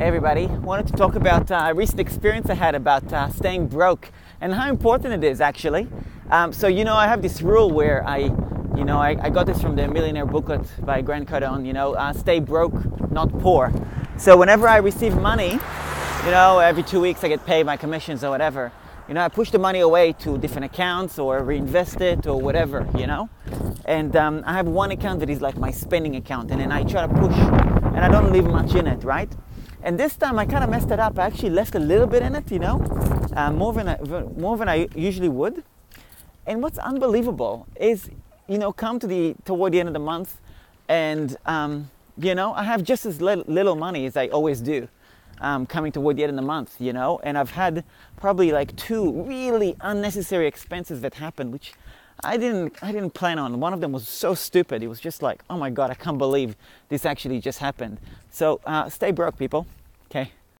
Hey everybody, wanted to talk about uh, a recent experience I had about uh, staying broke and how important it is actually. Um, so you know, I have this rule where I, you know, I, I got this from the Millionaire Booklet by Grant Cardone. You know, uh, stay broke, not poor. So whenever I receive money, you know, every two weeks I get paid my commissions or whatever. You know, I push the money away to different accounts or reinvest it or whatever. You know, and um, I have one account that is like my spending account, and then I try to push, and I don't leave much in it, right? And this time I kind of messed it up. I actually left a little bit in it, you know, uh, more than I, more than I usually would. And what's unbelievable is, you know, come to the toward the end of the month, and um, you know, I have just as little, little money as I always do. Um, coming toward the end of the month, you know, and I've had probably like two really unnecessary expenses that happened, which I didn't I didn't plan on. One of them was so stupid. It was just like, oh my god, I can't believe this actually just happened. So uh, stay broke, people. Okay.